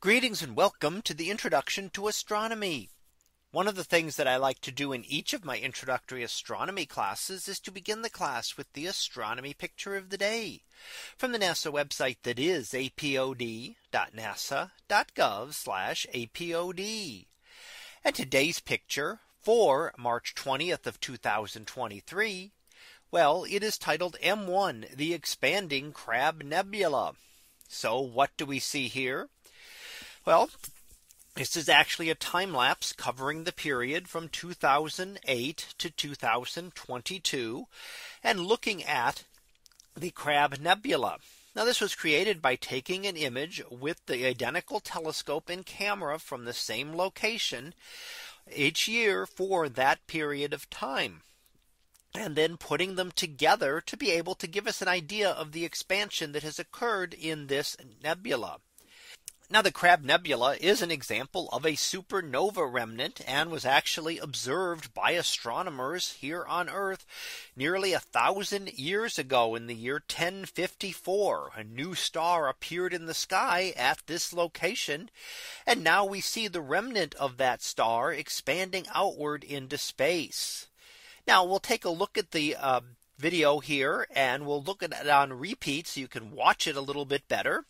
Greetings and welcome to the introduction to astronomy. One of the things that I like to do in each of my introductory astronomy classes is to begin the class with the astronomy picture of the day from the NASA website that is apod.nasa.gov apod. And today's picture for March 20th of 2023. Well, it is titled M1 the expanding Crab Nebula. So what do we see here? Well, this is actually a time lapse covering the period from 2008 to 2022 and looking at the Crab Nebula. Now this was created by taking an image with the identical telescope and camera from the same location each year for that period of time and then putting them together to be able to give us an idea of the expansion that has occurred in this nebula. Now the Crab Nebula is an example of a supernova remnant and was actually observed by astronomers here on Earth nearly a thousand years ago in the year 1054. A new star appeared in the sky at this location. And now we see the remnant of that star expanding outward into space. Now we'll take a look at the uh, video here and we'll look at it on repeat so you can watch it a little bit better.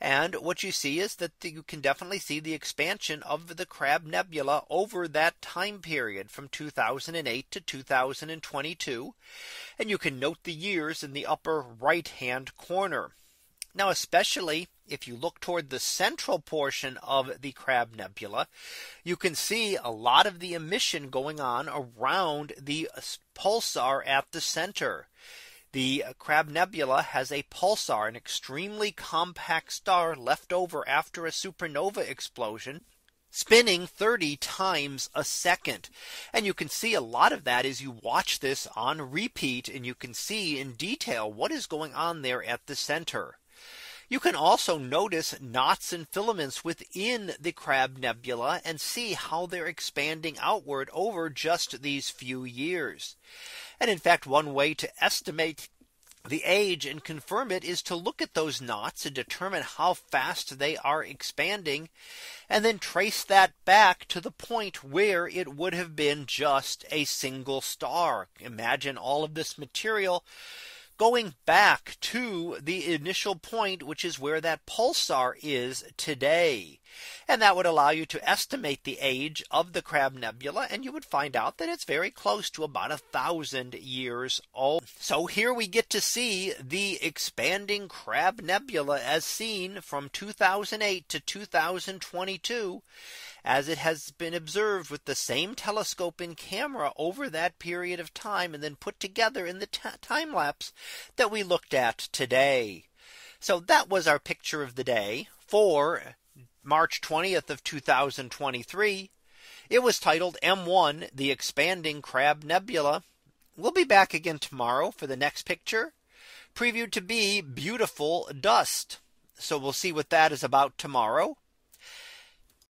And what you see is that you can definitely see the expansion of the Crab Nebula over that time period from 2008 to 2022. And you can note the years in the upper right hand corner. Now, especially if you look toward the central portion of the Crab Nebula, you can see a lot of the emission going on around the pulsar at the center. The Crab Nebula has a pulsar, an extremely compact star left over after a supernova explosion spinning 30 times a second. And you can see a lot of that as you watch this on repeat and you can see in detail what is going on there at the center. You can also notice knots and filaments within the Crab Nebula and see how they're expanding outward over just these few years. And in fact, one way to estimate the age and confirm it is to look at those knots and determine how fast they are expanding and then trace that back to the point where it would have been just a single star. Imagine all of this material going back to the initial point, which is where that pulsar is today. And that would allow you to estimate the age of the Crab Nebula. And you would find out that it's very close to about a thousand years old. So here we get to see the expanding Crab Nebula as seen from 2008 to 2022 as it has been observed with the same telescope and camera over that period of time and then put together in the time lapse that we looked at today. So that was our picture of the day for March 20th of 2023. It was titled M1 the expanding Crab Nebula. We'll be back again tomorrow for the next picture previewed to be beautiful dust. So we'll see what that is about tomorrow.